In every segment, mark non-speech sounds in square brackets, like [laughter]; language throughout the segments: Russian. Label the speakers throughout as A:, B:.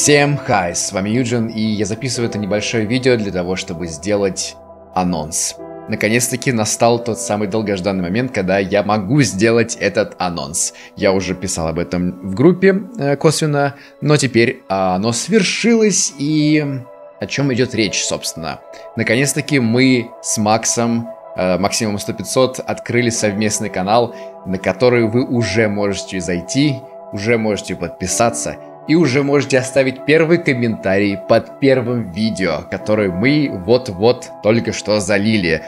A: Всем хай, с вами Юджин, и я записываю это небольшое видео для того, чтобы сделать анонс. Наконец-таки настал тот самый долгожданный момент, когда я могу сделать этот анонс. Я уже писал об этом в группе э, косвенно, но теперь э, оно свершилось, и о чем идет речь, собственно. Наконец-таки мы с Максом Максимум 100 500 открыли совместный канал, на который вы уже можете зайти, уже можете подписаться и уже можете оставить первый комментарий под первым видео, которое мы вот-вот только что залили.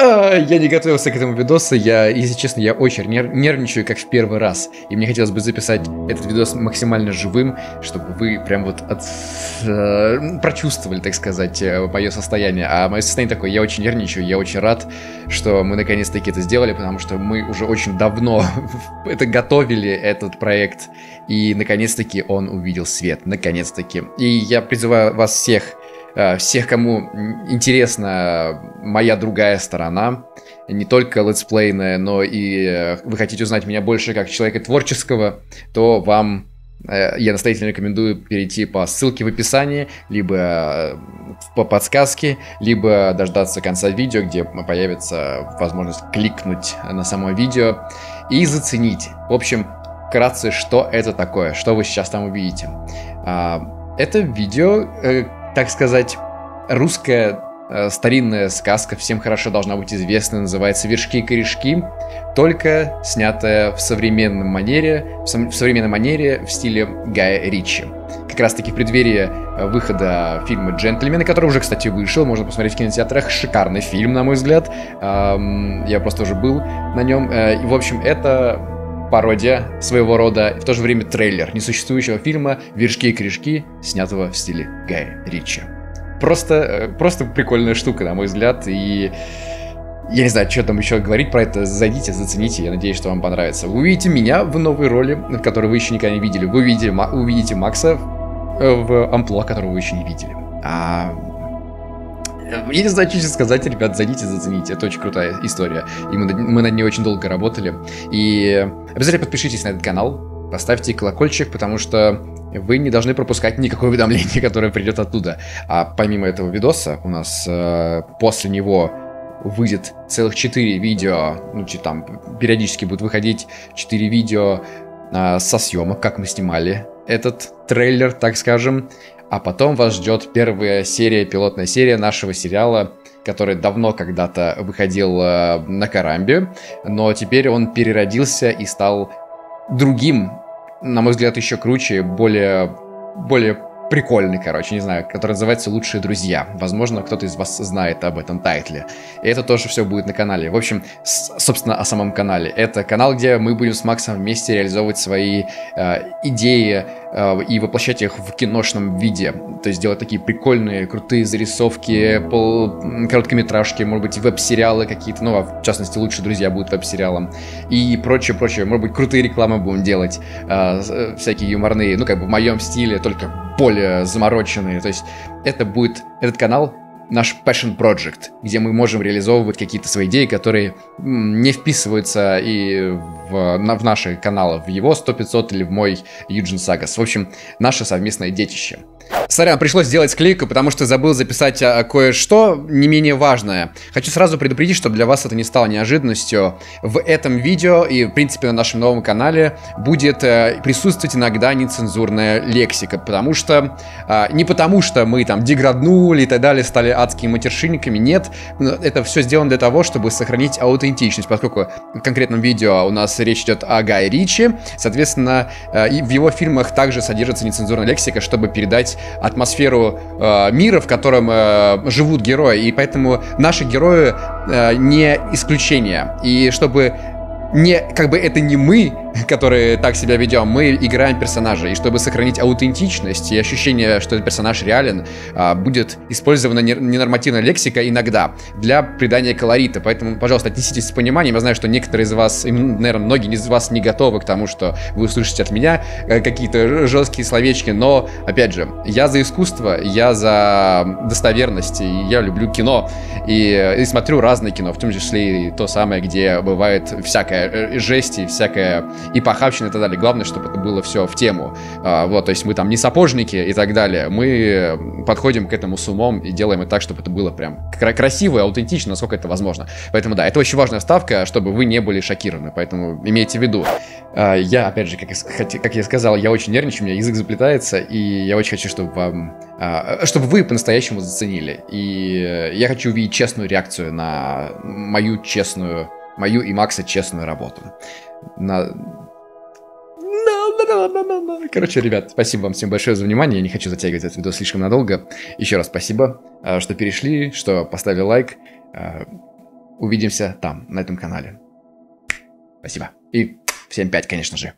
A: А, я не готовился к этому видосу, я, если честно, я очень нер нервничаю, как в первый раз. И мне хотелось бы записать этот видос максимально живым, чтобы вы прям вот от, э, прочувствовали, так сказать, э, мое состояние. А мое состояние такое, я очень нервничаю, я очень рад, что мы наконец-таки это сделали, потому что мы уже очень давно [laughs] это готовили, этот проект. И наконец-таки он увидел свет, наконец-таки. И я призываю вас всех всех, кому интересна моя другая сторона, не только летсплейная, но и э, вы хотите узнать меня больше как человека творческого, то вам э, я настоятельно рекомендую перейти по ссылке в описании, либо по подсказке, либо дождаться конца видео, где появится возможность кликнуть на само видео и заценить. В общем, вкратце, что это такое, что вы сейчас там увидите. А, это видео, так сказать, русская э, старинная сказка, всем хорошо должна быть известна, называется «Вершки и корешки», только снятая в современном манере, в, в современной манере в стиле Гая Ричи. Как раз таки в преддверии э, выхода фильма «Джентльмены», который уже, кстати, вышел, можно посмотреть в кинотеатрах, шикарный фильм, на мой взгляд, эм, я просто уже был на нем, э, и, в общем, это пародия своего рода, и в то же время трейлер несуществующего фильма «Вершки и корешки», снятого в стиле Гая Ричи. Просто, э, просто прикольная штука, на мой взгляд, и я не знаю, что там еще говорить про это. Зайдите, зацените. Я надеюсь, что вам понравится. Вы увидите меня в новой роли, в которой вы еще никогда не видели. Вы увидите, увидите Макса э, в амплуа, которого вы еще не видели. А я не знаю, что сейчас сказать, ребят, зайдите, зацените. Это очень крутая история. И мы, мы над ней очень долго работали. И обязательно подпишитесь на этот канал, поставьте колокольчик, потому что вы не должны пропускать никакое уведомление, [laughs] которое придет оттуда. А помимо этого видоса, у нас э, после него выйдет целых 4 видео, ну, там периодически будут выходить 4 видео э, со съемок, как мы снимали этот трейлер, так скажем. А потом вас ждет первая серия, пилотная серия нашего сериала, который давно когда-то выходил э, на Карамбе, но теперь он переродился и стал другим, на мой взгляд, еще круче, более, более прикольный, короче, не знаю, который называется «Лучшие друзья». Возможно, кто-то из вас знает об этом тайтле. И это тоже все будет на канале. В общем, с, собственно, о самом канале. Это канал, где мы будем с Максом вместе реализовывать свои э, идеи и воплощать их в киношном виде. То есть делать такие прикольные, крутые зарисовки, пол, короткометражки, может быть, веб-сериалы какие-то. Ну, а в частности, «Лучшие друзья» будут веб-сериалом. И прочее, прочее. Может быть, крутые рекламы будем делать. Э, э всякие юморные, ну, как бы в моем стиле, только более замороченные. То есть это будет, этот канал наш passion project, где мы можем реализовывать какие-то свои идеи, которые не вписываются и в, на, в наши каналы, в его 100-500 или в мой Юджин Сагас. В общем, наше совместное детище. Сорян, пришлось сделать склейку, потому что забыл записать а, кое-что не менее важное. Хочу сразу предупредить, чтобы для вас это не стало неожиданностью. В этом видео и, в принципе, на нашем новом канале будет э, присутствовать иногда нецензурная лексика, потому что... Э, не потому что мы там деграднули и так далее, стали адскими матершинниками, нет. Это все сделано для того, чтобы сохранить аутентичность, поскольку в конкретном видео у нас речь идет о Гае Ричи, соответственно, э, и в его фильмах также содержится нецензурная лексика, чтобы передать атмосферу э, мира, в котором э, живут герои, и поэтому наши герои не исключение. И чтобы не, как бы это не мы, которые так себя ведем, мы играем персонажа. И чтобы сохранить аутентичность и ощущение, что этот персонаж реален, а, будет использована ненормативная лексика иногда для придания колорита. Поэтому, пожалуйста, отнеситесь с пониманием. Я знаю, что некоторые из вас, наверное, многие из вас не готовы к тому, что вы услышите от меня э, какие-то жесткие словечки. Но, опять же, я за искусство, я за достоверность, и я люблю кино. И, и смотрю разное кино, в том числе и то самое, где бывает всякая э, жесть и всякая и похабщина и так далее. Главное, чтобы это было все в тему. А, вот, то есть мы там не сапожники и так далее. Мы подходим к этому с умом и делаем это так, чтобы это было прям красиво и аутентично, насколько это возможно. Поэтому да, это очень важная ставка, чтобы вы не были шокированы. Поэтому имейте в виду. А, я, опять же, как, я сказал, я очень нервничаю, у меня язык заплетается, и я очень хочу, чтобы вам, а, чтобы вы по-настоящему заценили. И я хочу увидеть честную реакцию на мою честную, мою и Макса честную работу. На... Короче, ребят, спасибо вам всем большое за внимание. Я не хочу затягивать этот видео слишком надолго. Еще раз спасибо, а, что перешли, что поставили лайк. А, увидимся там, на этом канале. Спасибо. И всем пять, конечно же.